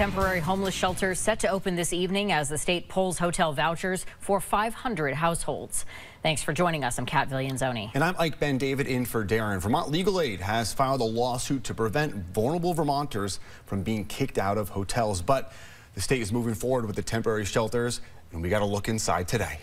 temporary homeless shelters set to open this evening as the state pulls hotel vouchers for 500 households. Thanks for joining us. I'm Cat Viglienzoni. And I'm Ike Bendavid in for Darren. Vermont Legal Aid has filed a lawsuit to prevent vulnerable Vermonters from being kicked out of hotels. But the state is moving forward with the temporary shelters, and we got to look inside today.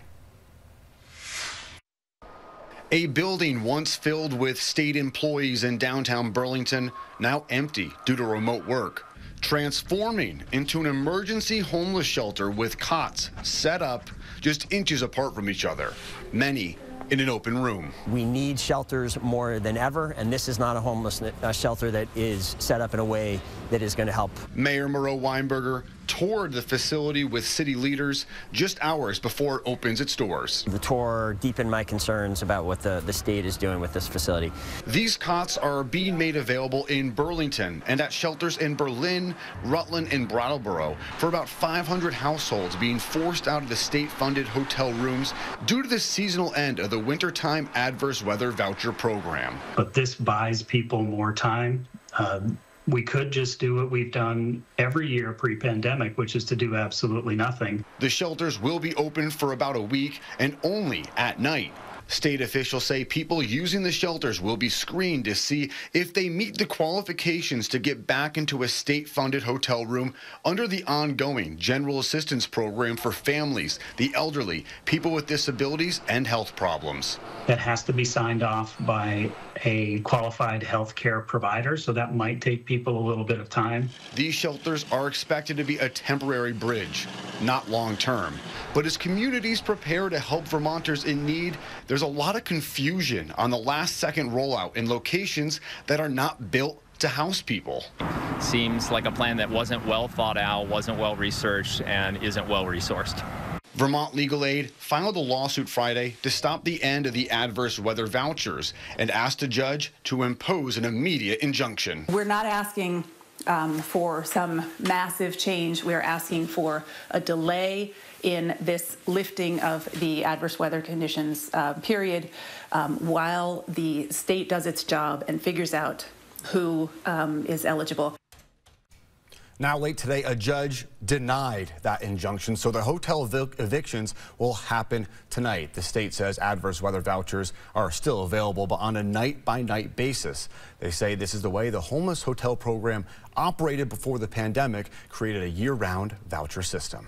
A building once filled with state employees in downtown Burlington, now empty due to remote work. Transforming into an emergency homeless shelter with cots set up just inches apart from each other. Many in an open room. We need shelters more than ever, and this is not a homeless uh, shelter that is set up in a way that is going to help. Mayor Miro Weinberger toured the facility with city leaders just hours before it opens its doors. The tour deepened my concerns about what the, the state is doing with this facility. These cots are being made available in Burlington and at shelters in Berlin, Rutland, and Brattleboro for about 500 households being forced out of the state-funded hotel rooms due to the seasonal end of the wintertime adverse weather voucher program. But this buys people more time. Uh, we could just do what we've done every year pre pandemic, which is to do absolutely nothing. The shelters will be open for about a week and only at night. State officials say people using the shelters will be screened to see if they meet the qualifications to get back into a state funded hotel room under the ongoing General Assistance Program for families, the elderly, people with disabilities, and health problems. That has to be signed off by a qualified health care provider, so that might take people a little bit of time. These shelters are expected to be a temporary bridge, not long term. But as communities prepare to help Vermonters in need, there's a lot of confusion on the last second rollout in locations that are not built to house people. Seems like a plan that wasn't well thought out, wasn't well researched, and isn't well resourced. Vermont Legal Aid filed a lawsuit Friday to stop the end of the adverse weather vouchers and asked a judge to impose an immediate injunction. We're not asking um, for some massive change. We're asking for a delay in this lifting of the adverse weather conditions uh, period um, while the state does its job and figures out who um, is eligible. Now, late today, a judge denied that injunction, so the hotel ev evictions will happen tonight. The state says adverse weather vouchers are still available, but on a night-by-night -night basis. They say this is the way the homeless hotel program operated before the pandemic created a year-round voucher system.